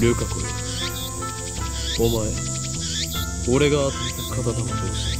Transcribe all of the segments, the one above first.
ルカ子よお前俺が当たった刀はどうした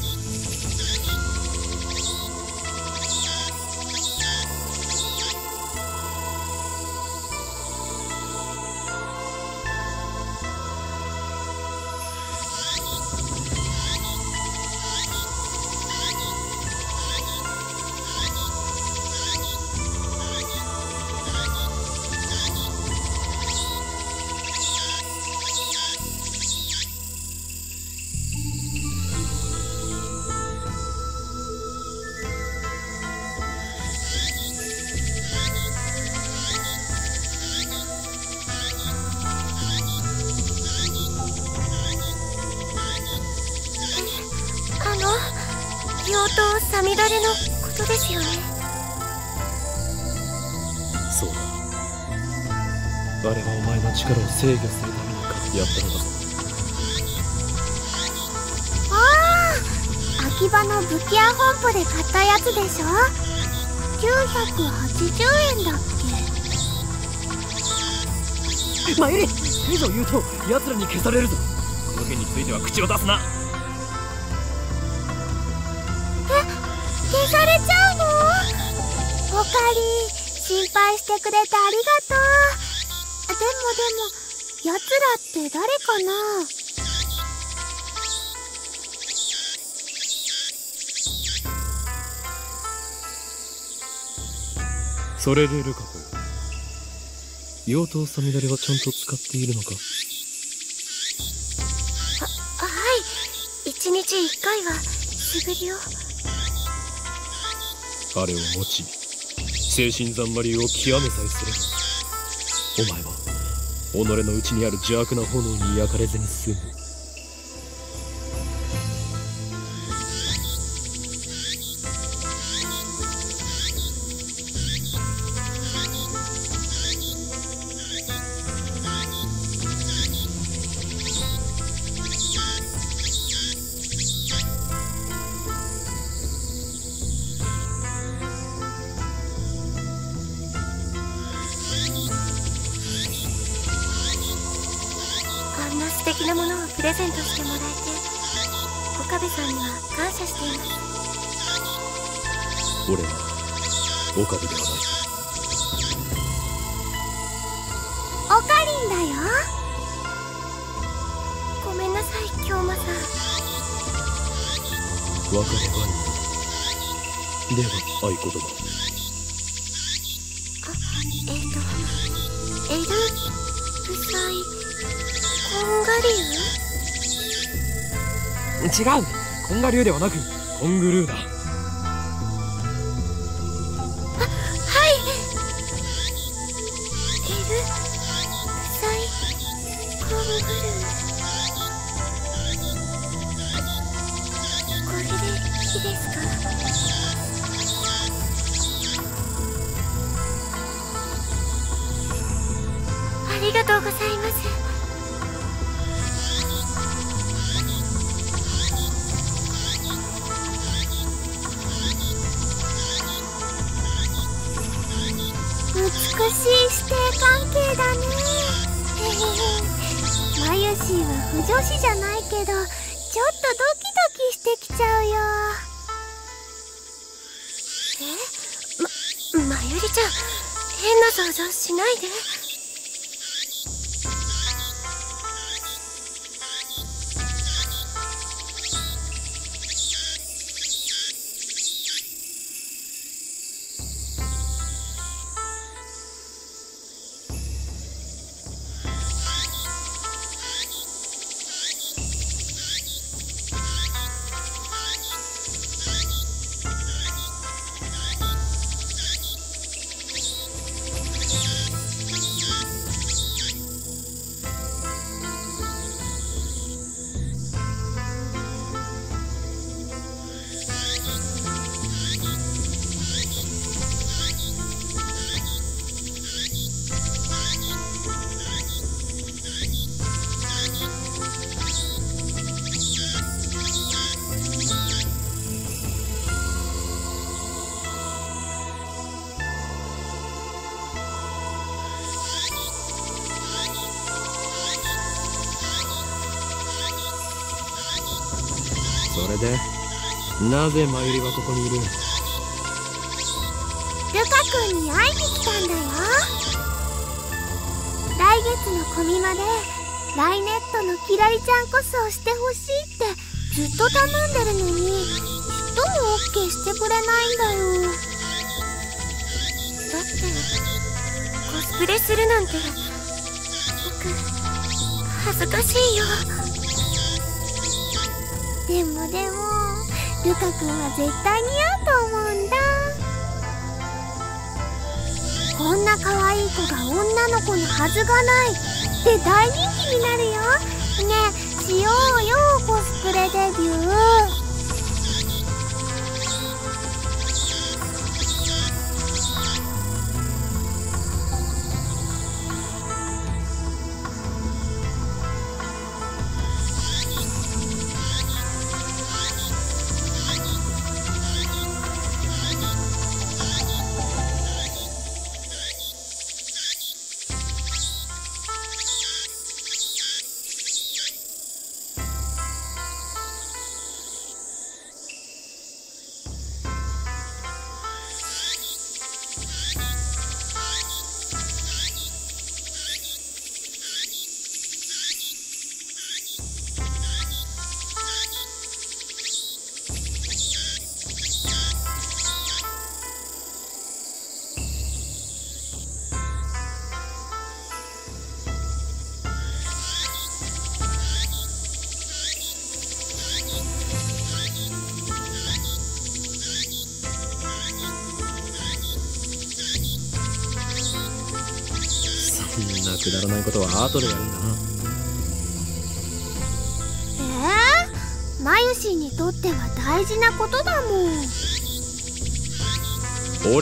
だあれはお前の力を制御するためにやったのだぞああ秋葉の武器屋本舗で買ったやつでしょ？980円だっマユリ以上言うと奴らに消されるぞ。この件については口を出すな。け消されちゃうの？おかり心配してくれてありがとうでもでも奴らって誰かな？それでルカ子妖刀サミダレはちゃんと使っているのか。あはい。一日一回は素振りを。あれを用い精神ざんまりを極めさえすればお前は己の内にある邪悪な炎に焼かれずに済む。なぜマユリはここにいる？ルカ君に会いに来たんだよ来月のコミマでライネットのキラリちゃんこそしてほしいってずっと頼んでるのにちっとも OK してくれないんだよ。だってコスプレするなんて僕恥ずかしいよ。でもでもルカ君は絶対似合うと思うんだ。こんな可愛い子が女の子のはずがないって大人気になるよ。ねえしようよコスプレデビュー。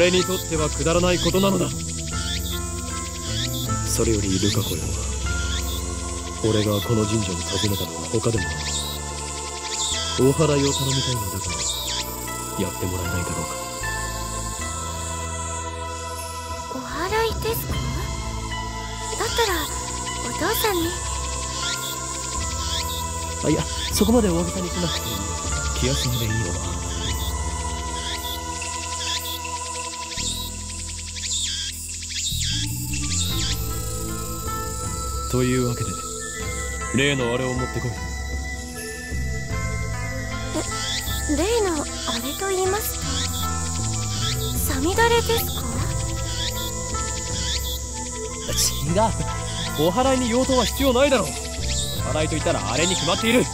俺にとってはくだらないことなのだ。それよりルカ子よ。俺がこの神社を訪ねたのは他でもお祓いを頼みたいのだがやってもらえないだろうか。お祓いですか？だったらお父さんに。あいやそこまで大げさにしなくていい気休めでいいのだというわけで例のあれを持ってこい。例のあれと言いますとサミダレですか？違う。お祓いに用途は必要ないだろう。お祓いと言ったらあれに決まっている。うん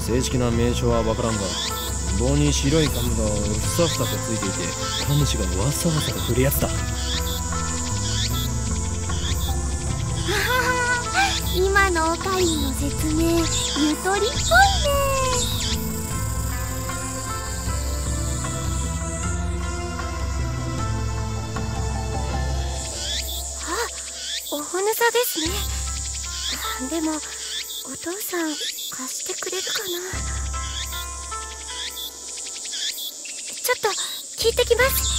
正式な名称は分からんが棒に白い紙がふさふさとついていて神主がわさわさと振るやつだ今のおかりの説明ゆとりっぽいね。あお骨座ですね。でもお父さん貸してくれるかな？聞いてきます。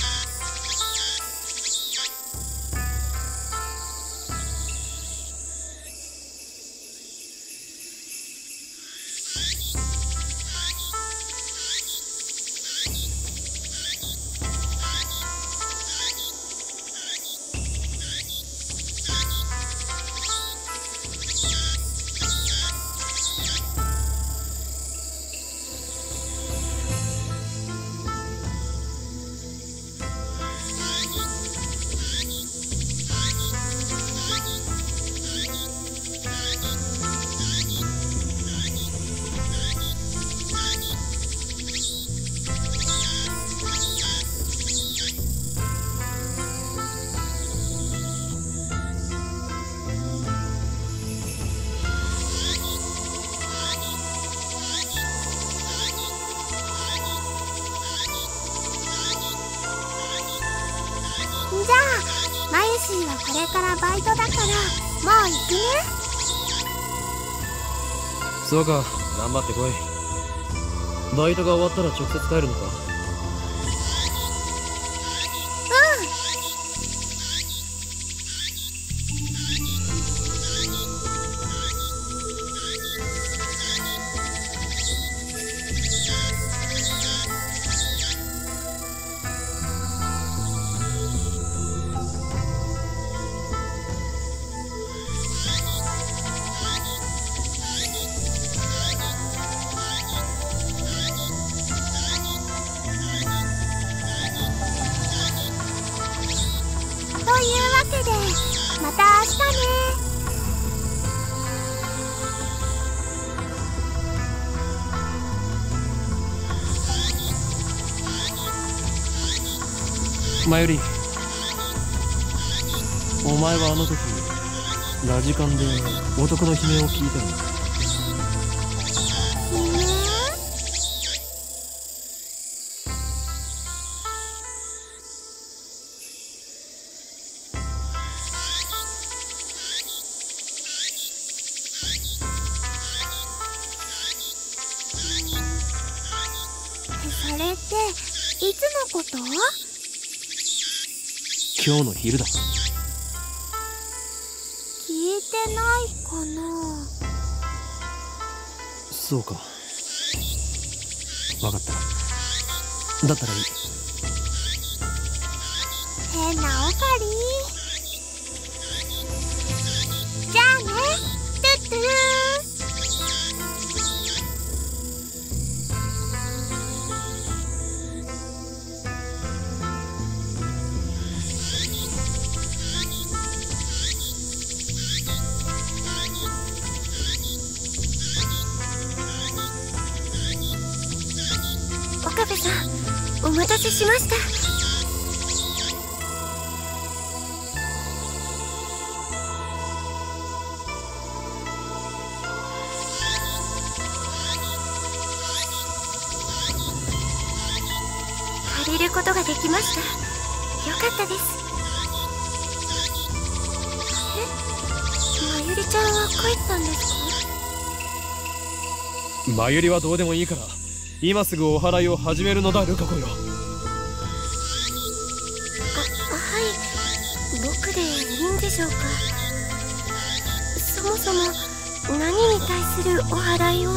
シーはこれからバイトだから。もう行くね。そうか。頑張ってこい。バイトが終わったら直接帰るのか。今日の昼だ。聞いてないかな。そうか。分かった。だったらいい。変なオカリ待たせしました。借りることができました。よかったです。え？まゆりちゃんは帰ったんですか？前よりはどうでもいいから今すぐお祓いを始めるのだルカ子よ。そもそも何に対するお祓いを？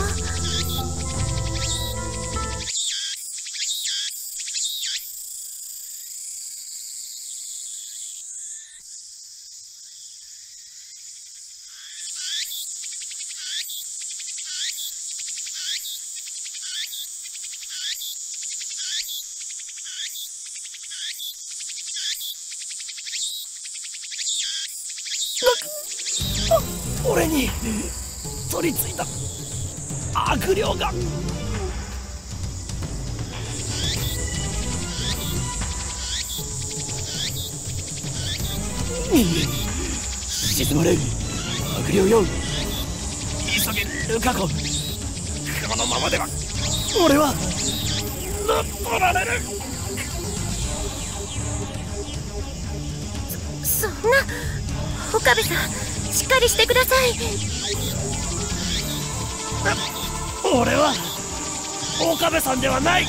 はない。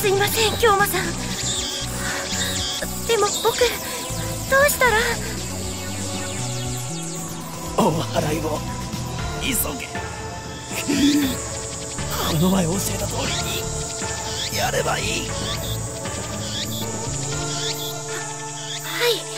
すいません京馬さん。でも僕どうしたら？お祓いを急げ。この前教えた通りにやればいい。はい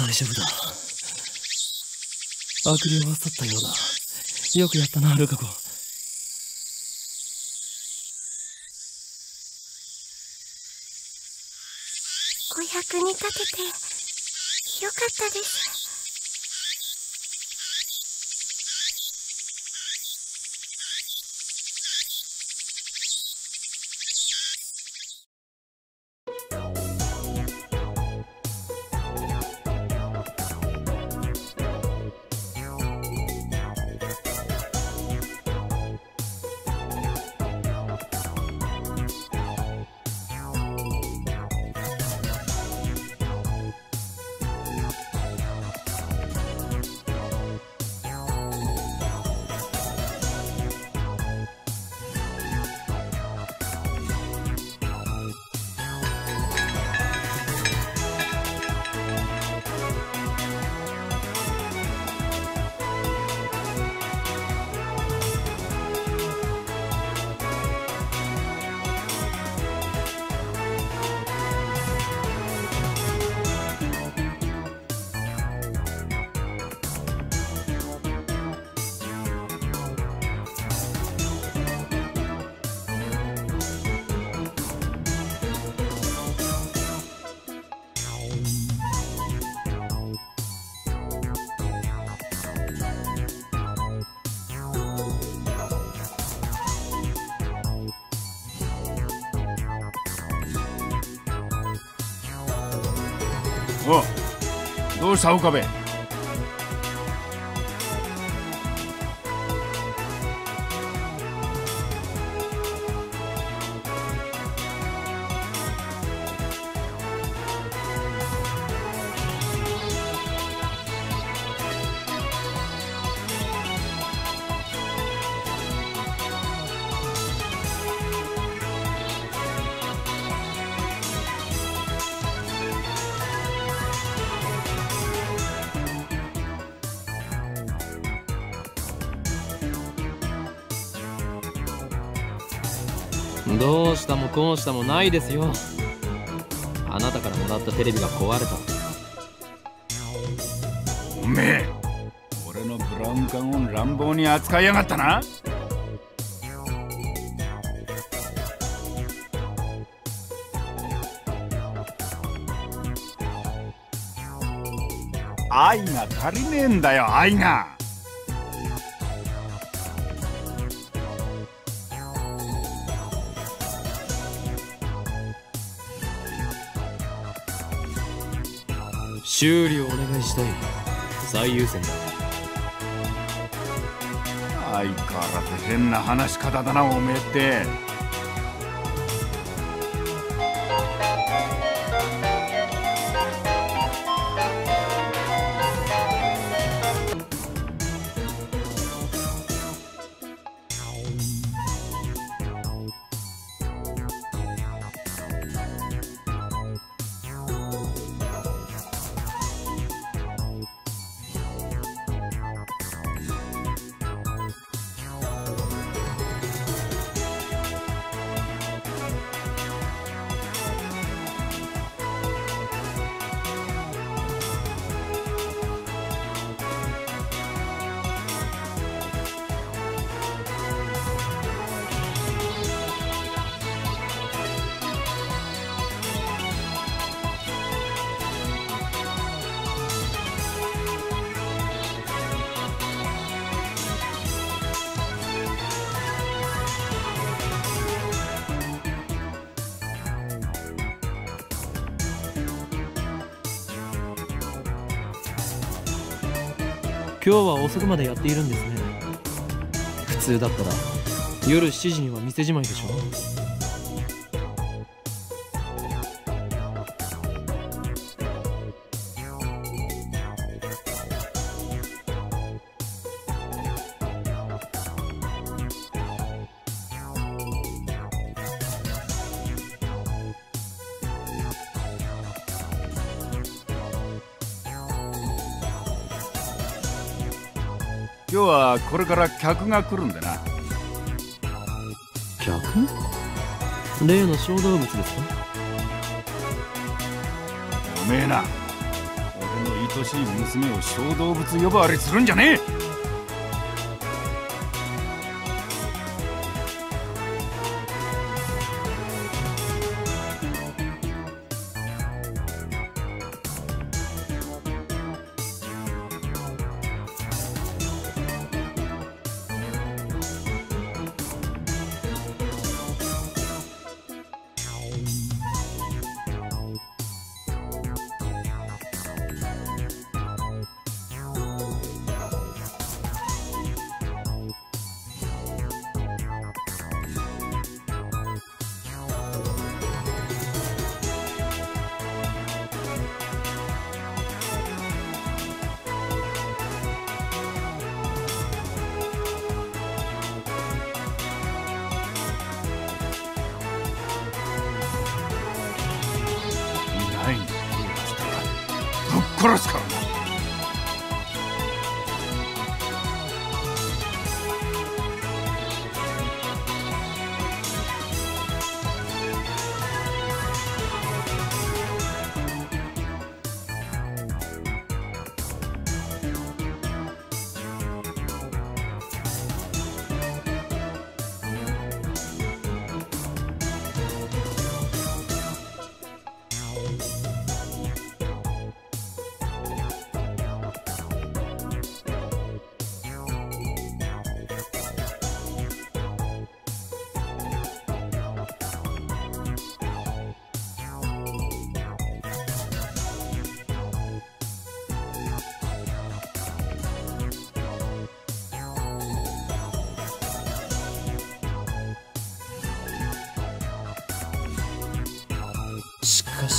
大丈夫だ悪霊は去ったようだよくやったなルカ子。お役に立ててよかったです。おどうした岡部 どうしたもこうしたもないですよ。あなたからもらったテレビが壊れた。おめえ俺のブラウン管を乱暴に扱いやがったな。愛が足りねえんだよ愛が。修理をお願いしたい。最優先だ。相変わらず変な話し方だなおめえって。今日は遅くまでやっているんですね。普通だったら。夜7時には店じまいでしょ。これから客が来るんでな。客？例の小動物ですか？おめえな。俺の愛しい娘を小動物呼ばわりするんじゃねえ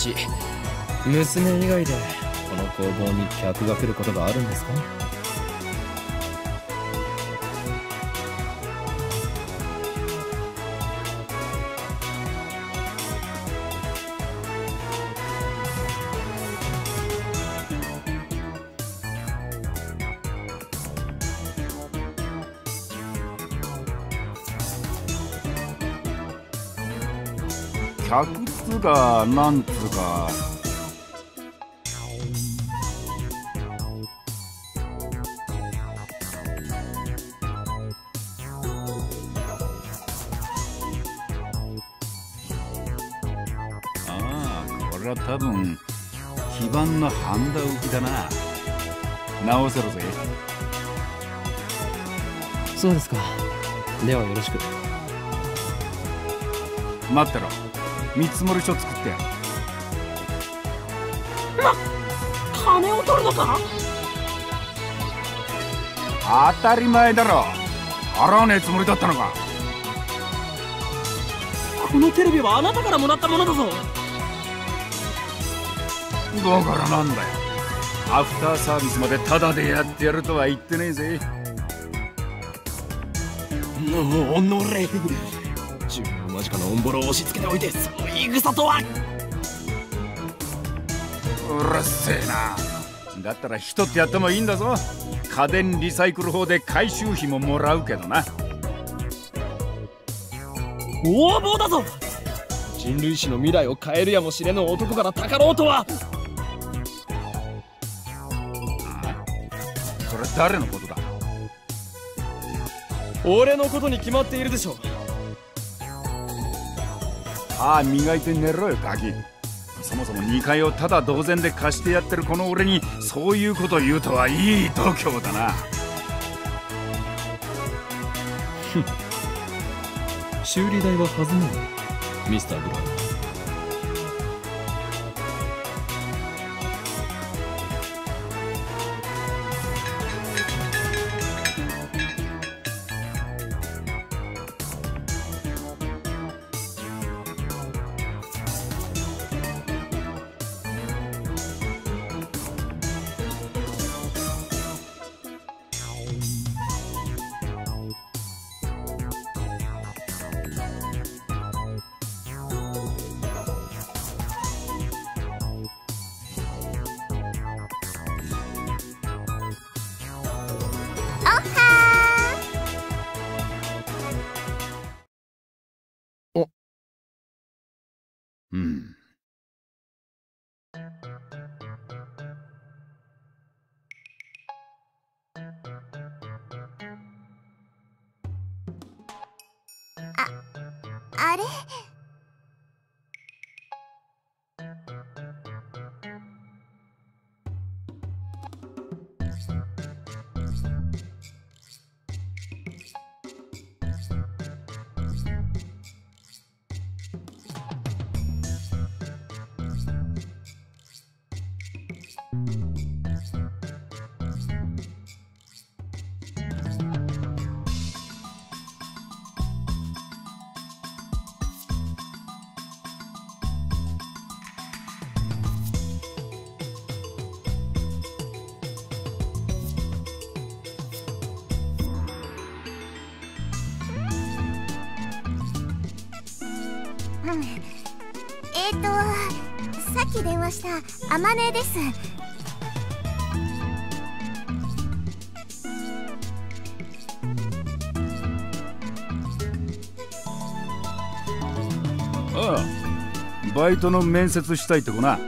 し娘以外でこの工房に客が来ることがあるんですか？客つうかなんそうですか。ではよろしく。待ってろ。見積もり書作ってやる。金を取るのか？当たり前だろ。払わねえつもりだったのか。このテレビはあなたからもらったものだぞ。だからなんだよ。アフターサービスまでタダでやってやるとは言ってねえぜもうのれ自分の間近のオンボロを押し付けておいてその言い草とは。うるせえな。だったら人ってやってもいいんだぞ。家電リサイクル法で回収費ももらうけどな。横暴だぞ。人類史の未来を変えるやもしれぬ男からたかろうとは。それ誰のこと？だ俺のことに決まっているでしょああ磨いて寝ろよガキ。そもそも2階をただ同然で貸してやってるこの俺にそういうこと言うとはいい度胸だな。修理代は弾むミスター・ブラウンとさっき電話したあまねです。ああバイトの面接したいって子な。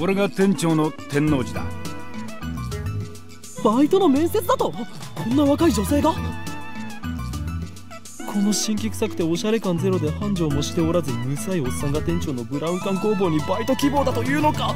俺が店長の天王寺だ。バイトの面接だと？こんな若い女性が？この新規臭くておしゃれ感ゼロで繁盛もしておらずむさいおっさんが店長のブラウン管工房にバイト希望だというのか？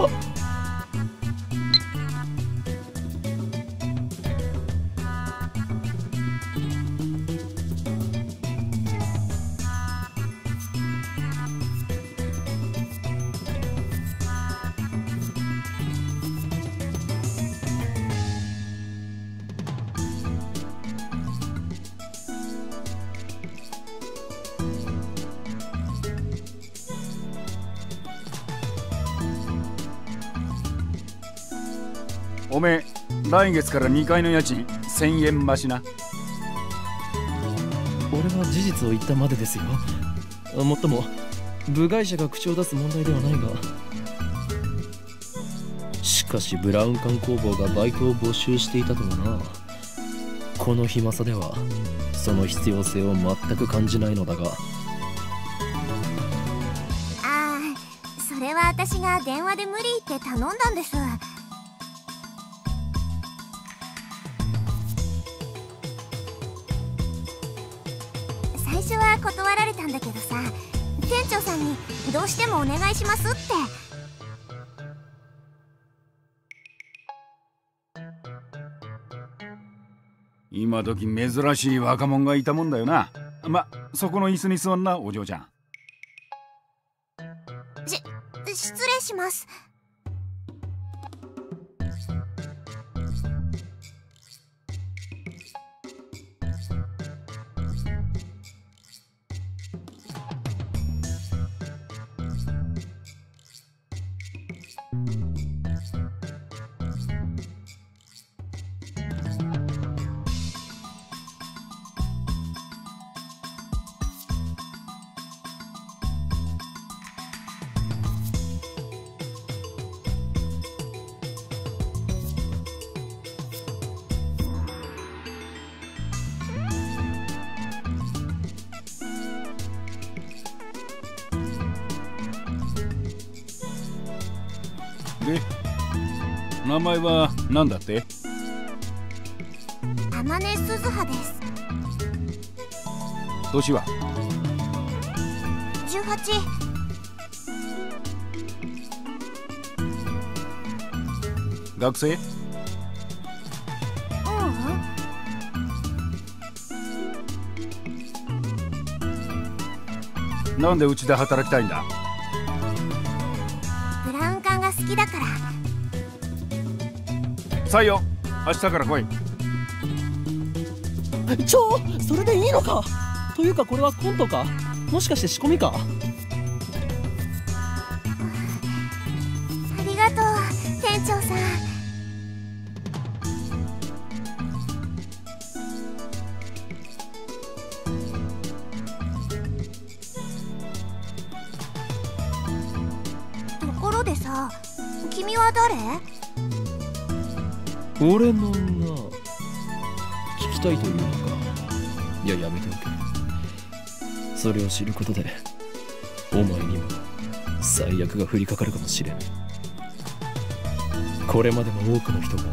来月から2階の家賃。1000円増しな。俺は事実を言ったまでですよ。もっとも部外者が口を出す問題ではないが。しかしブラウン管工房がバイトを募集していたとはな。この暇さではその必要性を全く感じないのだが。ああそれは私が電話で無理って頼んだんです初は断られたんだけどさ店長さんにどうしてもお願いしますって。今時珍しい若者がいたもんだよな。まそこの椅子に座んなお嬢ちゃん。失礼します前は何だって？天音鈴葉です。年は？18学生？うなんでうちで働きたいんだ？採用明日から来い。ちょそれでいいのか。というかこれはコントか？もしかして仕込みか？聞きたいというのかいややめておけそれを知ることでお前にも最悪が降りかかるかもしれんこれまでも多くの人が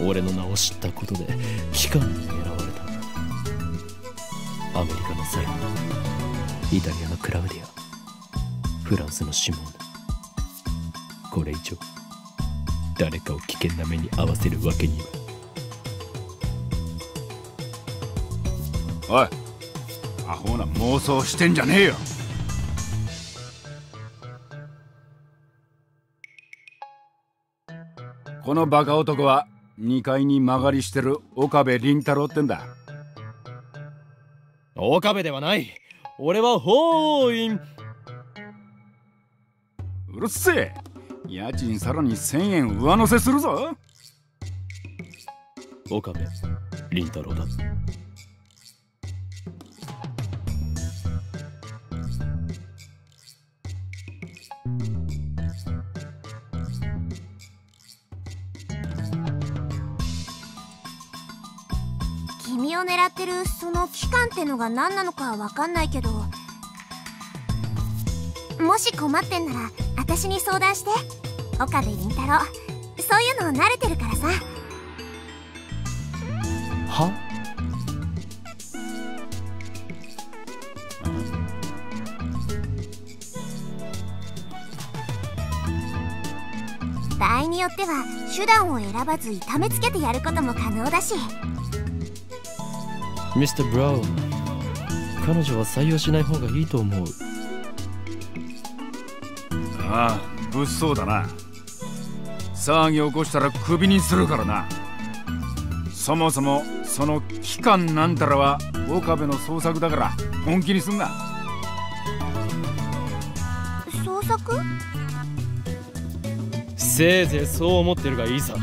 俺の名を知ったことで機関に狙われた。アメリカのサイモンイタリアのクラウディアフランスのシモーヌこれ以上誰かを危険な目に遭わせるわけには。おはいアホな妄想してんじゃねえよ。このバカ男は2階に曲がりしてる岡部倫太郎ってんだ。岡部ではない。俺は法院うるせえ。家賃さらに1000円上乗せするぞ。岡部倫太郎だを狙ってるその期間ってのが何なのかわかんないけどもし困ってんなら私に相談して。岡部倫太郎そういうの慣れてるからさ。は？場合によっては手段を選ばず痛めつけてやることも可能だしミスター・ブラウン彼女は採用しない方がいいと思う。ああ物騒だな。騒ぎ起こしたらクビにするからな。そもそもその期間なんたらは岡部の捜索だから本気にすんな。捜索？せいぜいそう思ってるがいいさ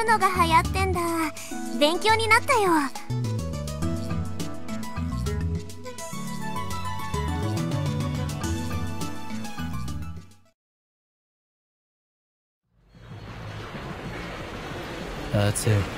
いうのが流行ってんだ。勉強になったよ。熱いはい。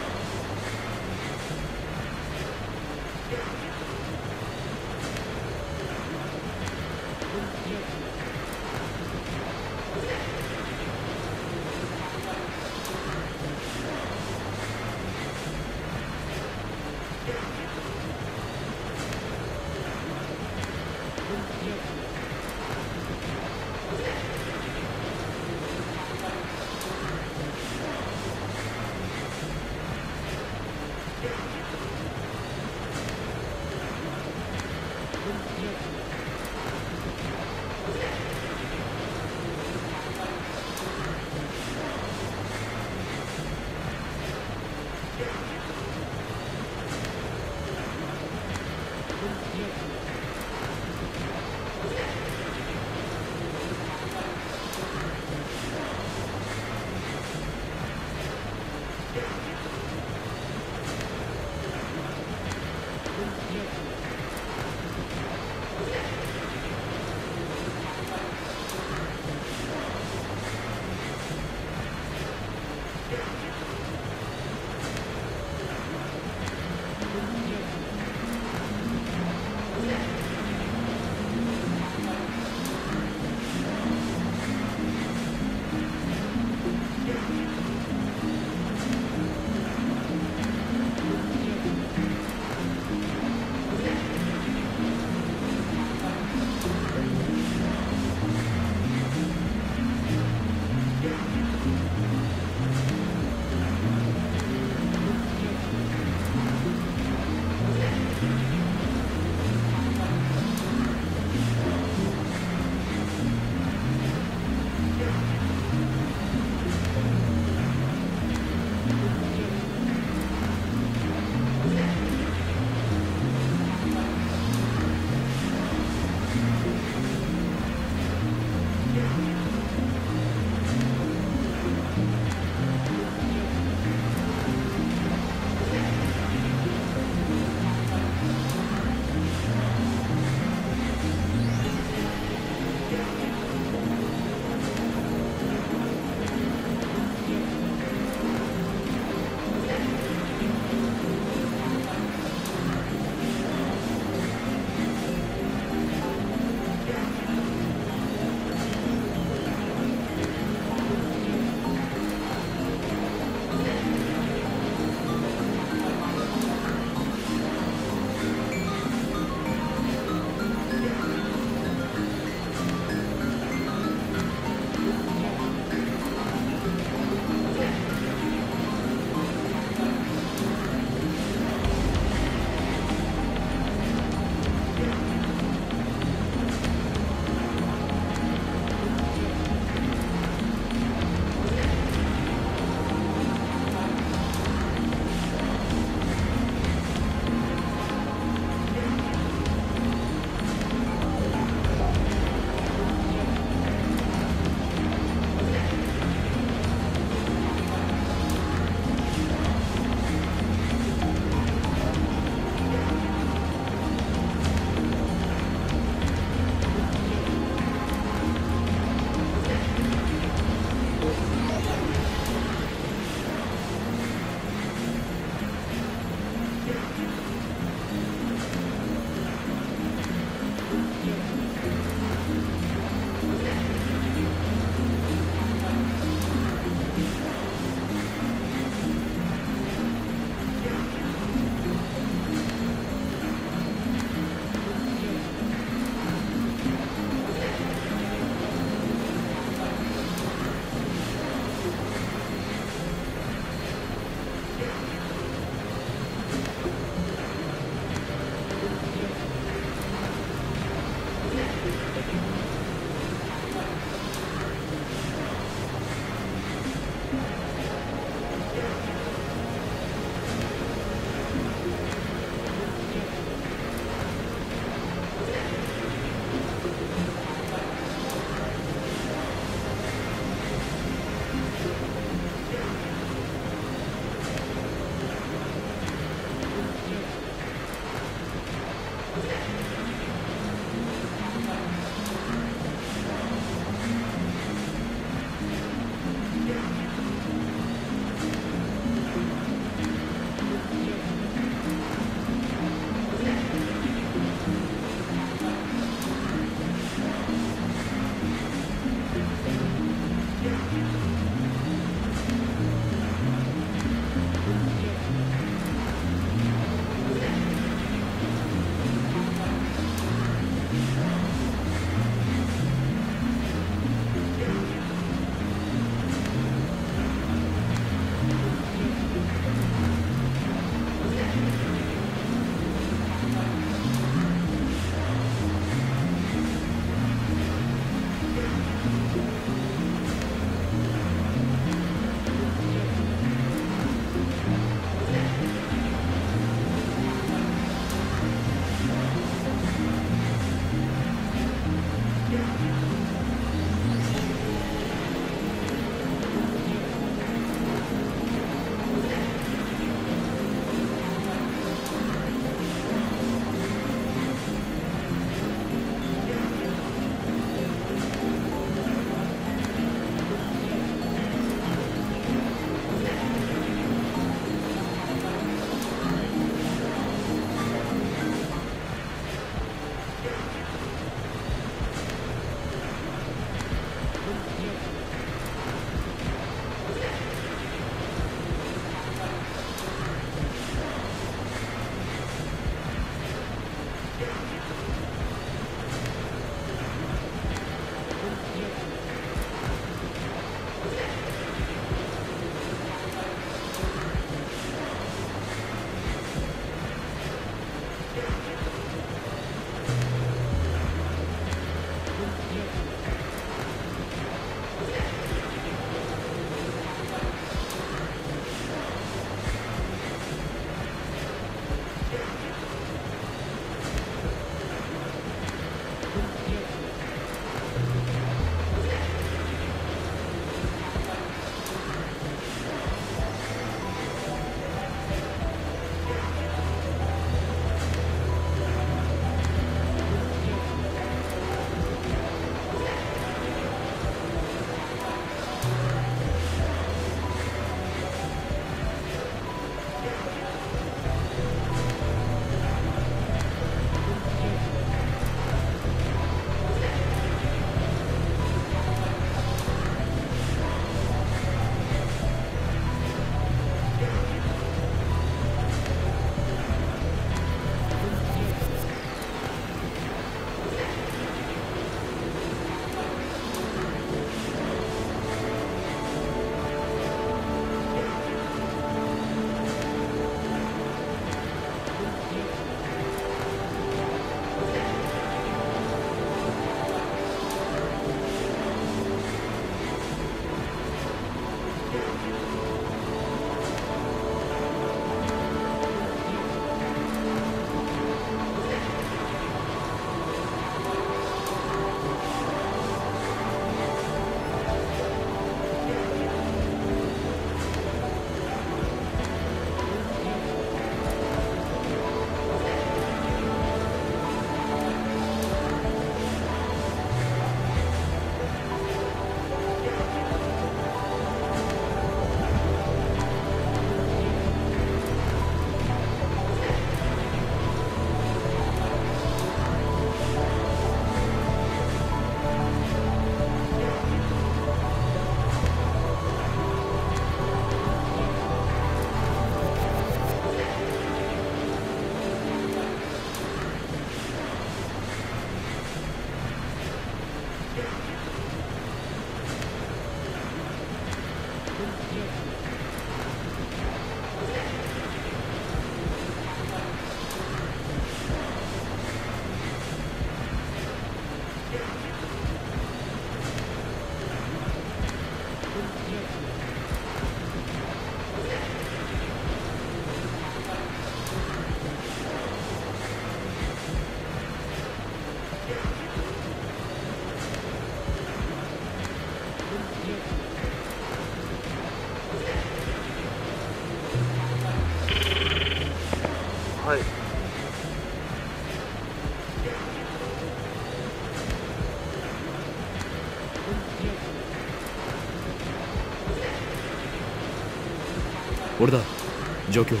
状況は？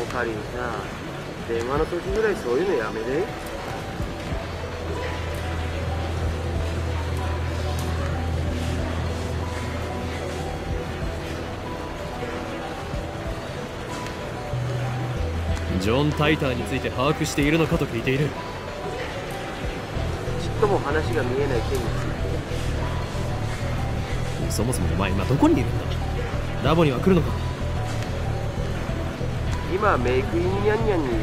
オカリンさ電話の時ぐらいそういうのやめねジョン・タイターについて把握しているのかと聞いている。ちっとも話が見えない件についてそもそもお前今どこにいるんだ？ラボには来るのか？今メイクインニャンニャンにいる。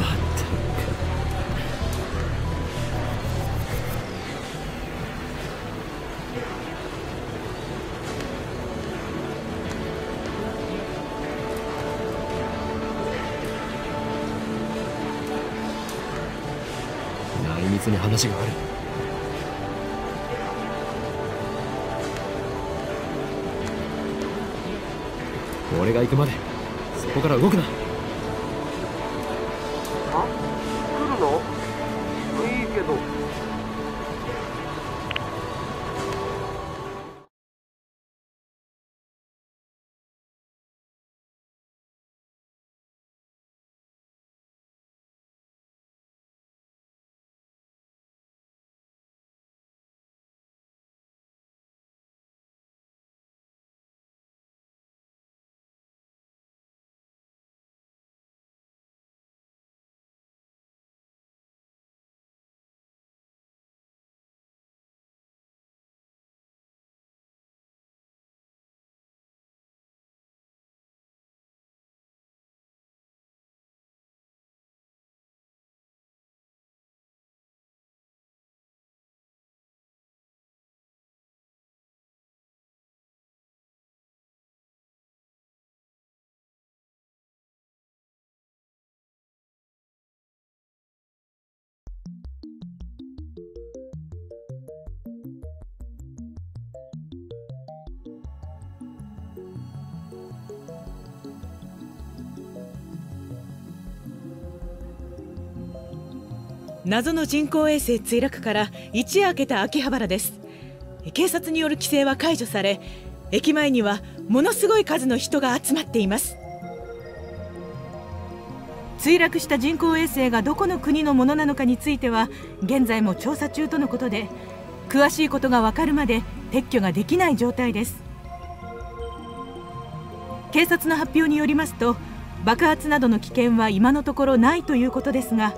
まったく。内密に話がある俺が行くまでそこから動くな。謎の人工衛星墜落から一夜明けた秋葉原です。警察による規制は解除され駅前にはものすごい数の人が集まっています。墜落した人工衛星がどこの国のものなのかについては現在も調査中とのことで詳しいことがわかるまで撤去ができない状態です。警察の発表によりますと爆発などの危険は今のところないということですが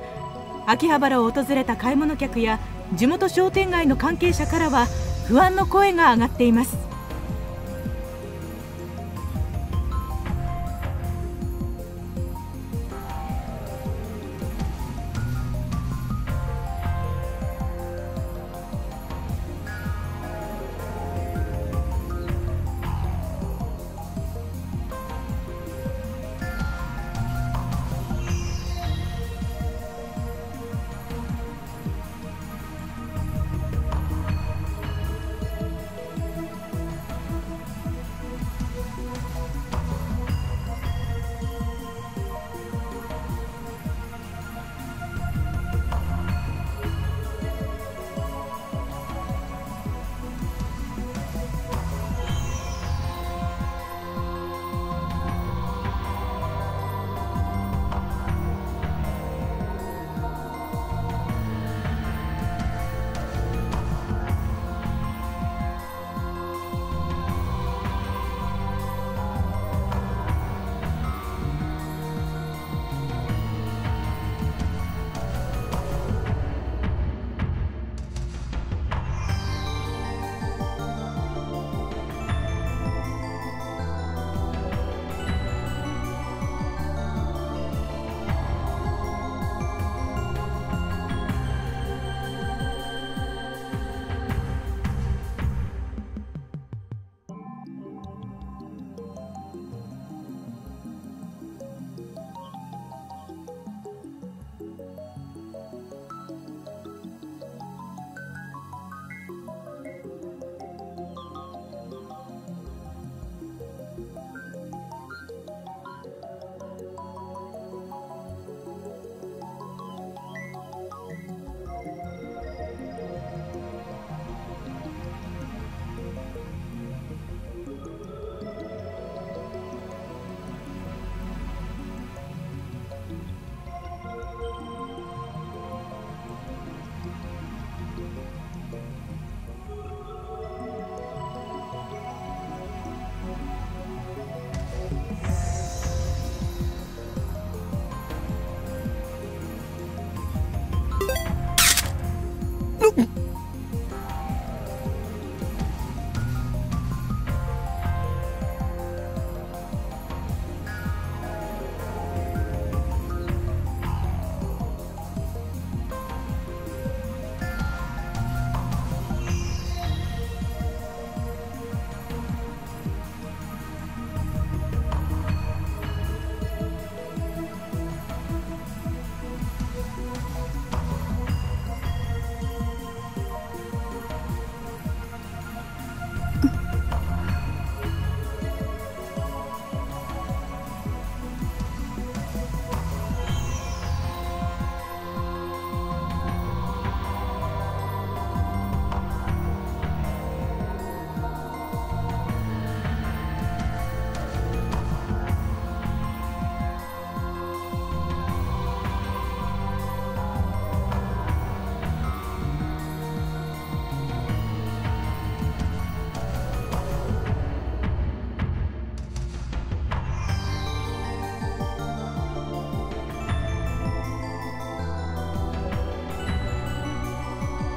秋葉原を訪れた買い物客や地元商店街の関係者からは不安の声が上がっています。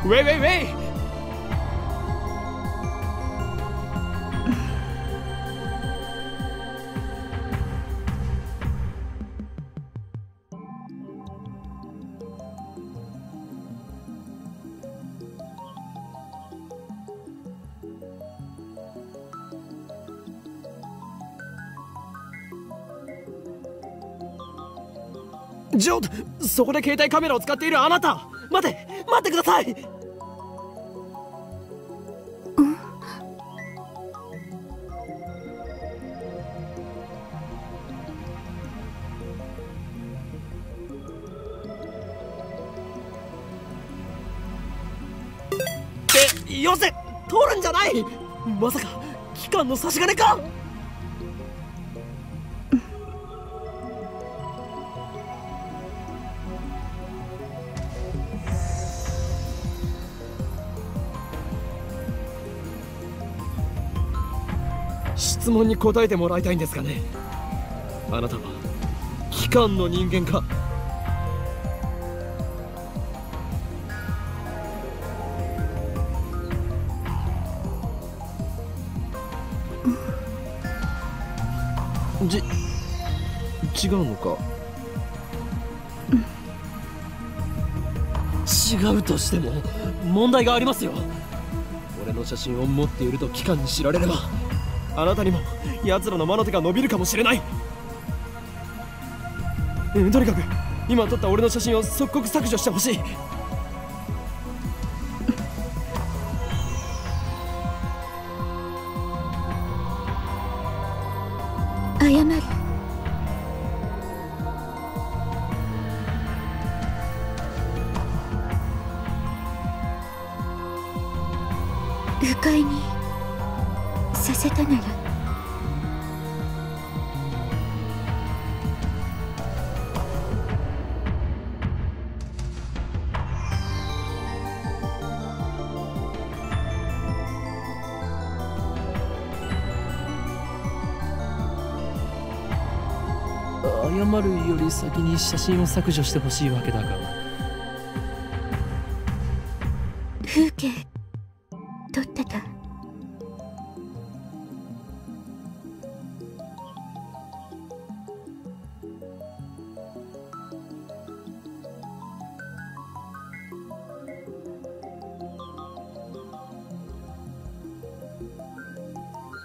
ウェイウェイウェイジョーそこで携帯カメラを使っているあなた。待て待ってください。よせ通るんじゃない。まさか機関の差し金か。質問に答えてもらいたいんですがね。あなたは機関の人間か。違うのか。違うとしても問題がありますよ。俺の写真を持っていると機関に知られればあなたにも奴らの魔の手が伸びるかもしれない。うんとにかく今撮った俺の写真を即刻削除してほしいる先に写真を削除してほしいわけだが。風景撮ってた。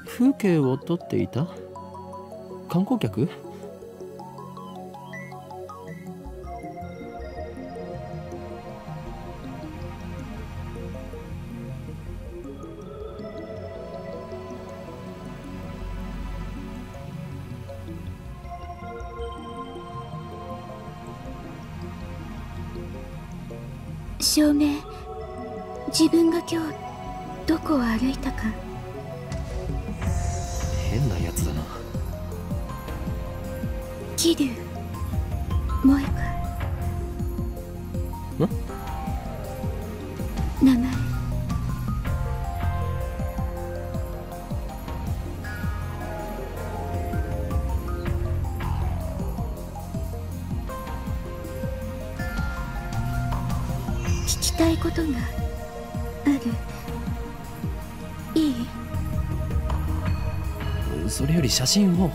風景を撮っていた？観光客？証明自分が今日どこを歩いたか。変なやつだな。桐生写真を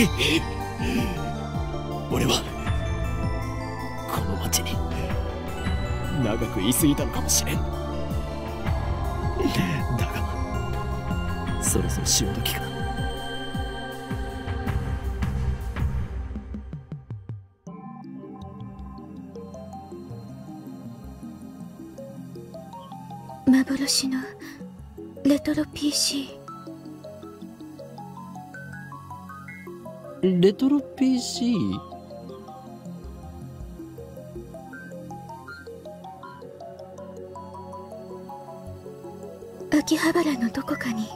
俺レトロ PC? 秋葉原のどこかに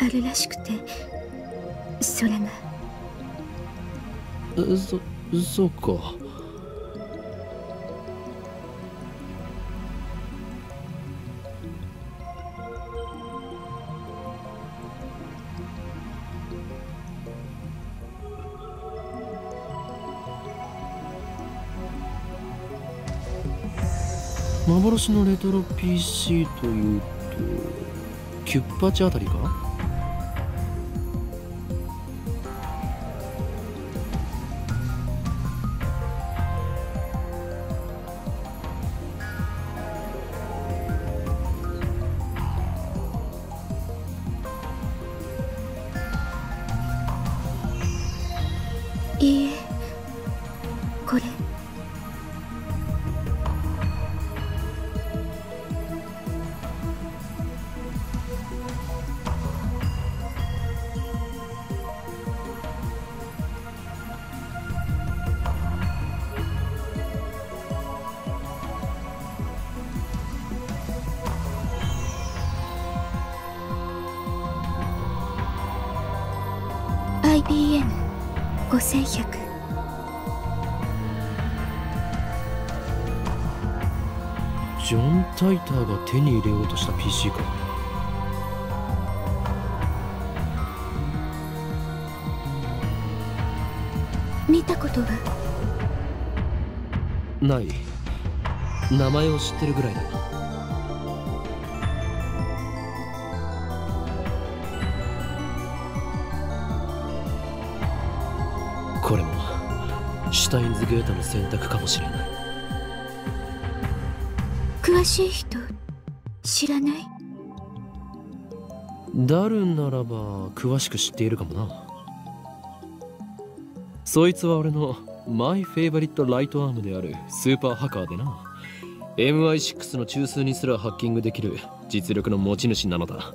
あるらしくてそれがそそうか幻のレトロ PC というとキュッパチあたりか？名前を知ってるぐらいだこれもシュタインズゲートの選択かもしれない。詳しい人知らない？ダルンならば詳しく知っているかもな。そいつは俺の M y favorite right arm であるスーパーハッカーでな MI6 の中枢にすらハッキングできる実力の持ち主なのだ。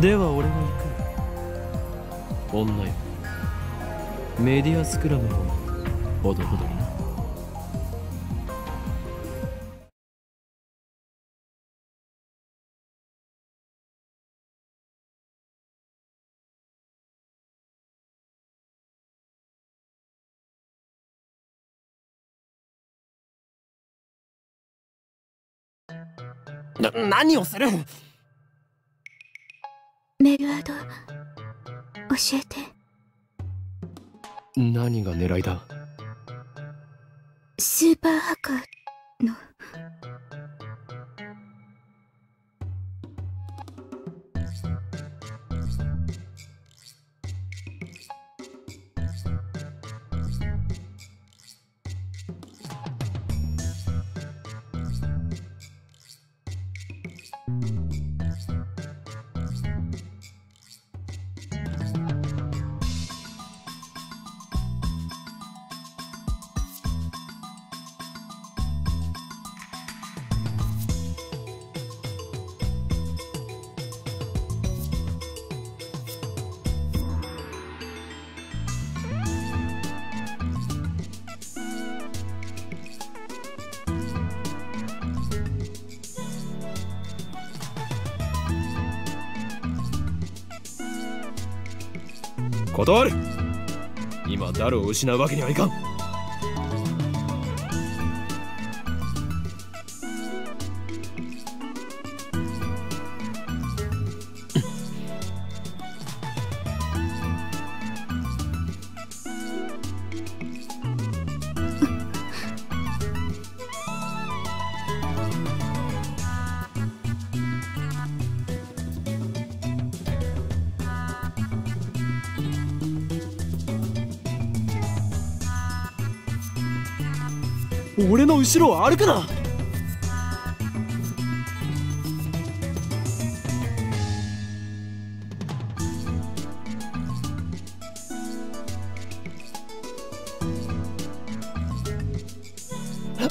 では俺は行く。女よ。メディアスクラムをほどほどにな。な何をする？メルアド教えて。何が狙いだ？スーパーハッカーの断る。今ダルを失うわけにはいかん。後ろを歩くな。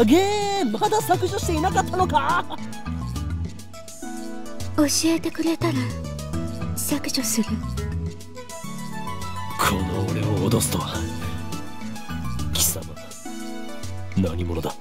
ゲーまだ削除していなかったのか。教えてくれたら削除する。この俺を脅すとは。貴様何者だ？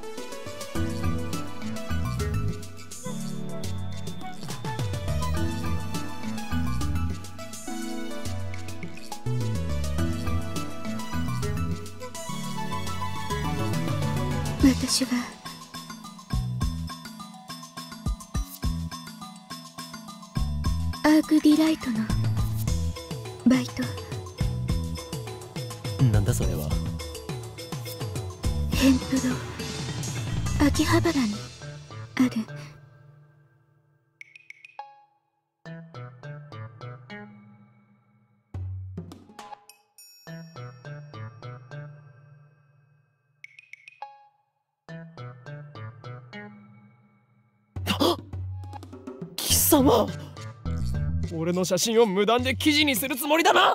俺の写真を無断で記事にするつもりだな！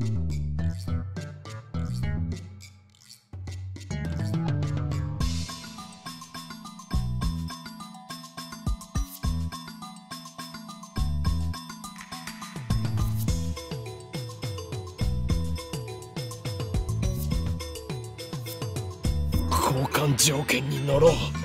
交換条件に乗ろう。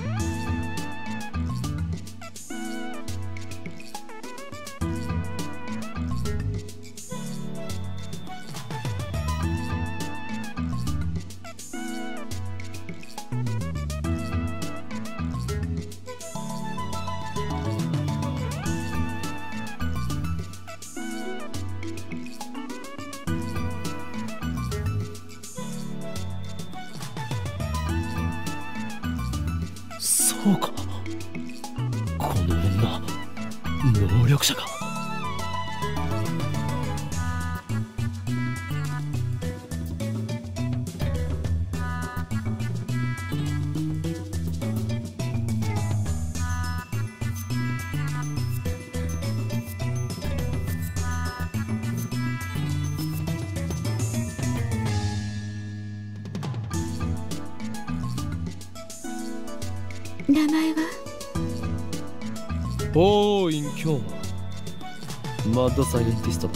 サイエンティスト。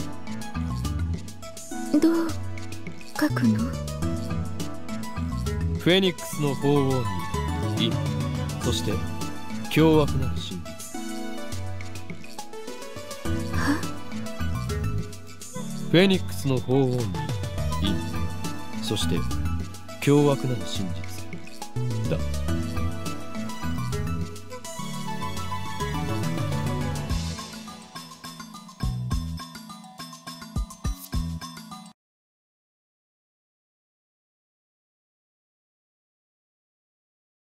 どう書くの？フェニックスの法王に陰そして凶悪なる真実フェニックスの法王に陰そして凶悪なる真実だ